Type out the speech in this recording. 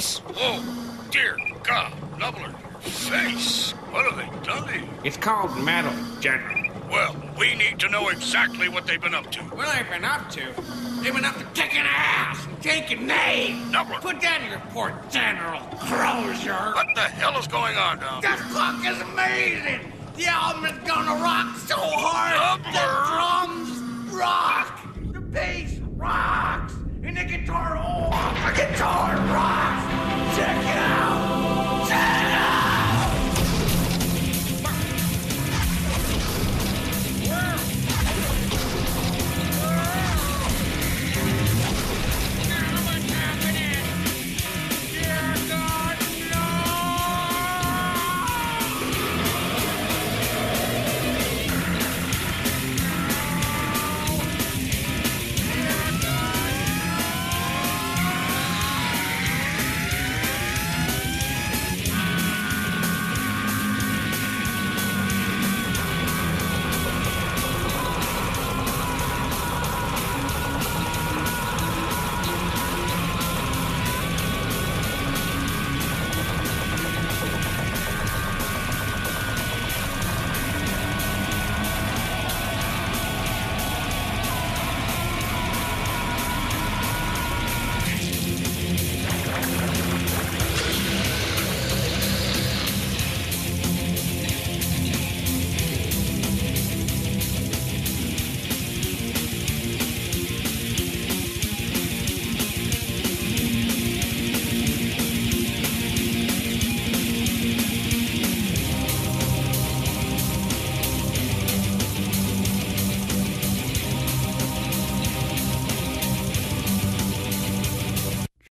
face. Oh, dear God, Knubbler, face? What have they done? It's called metal, General. Well, we need to know exactly what they've been up to. What they've been up to? They've been up to kicking ass and taking names. Knubbler. Put down your poor General Crozier. What the hell is going on down This clock is amazing. The album is gonna rock so hard.